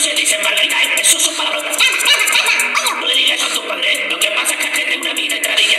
se dice Margarita, eso son palabras. No le digas a tu padre, lo que pasa es que tiene una vida entradilla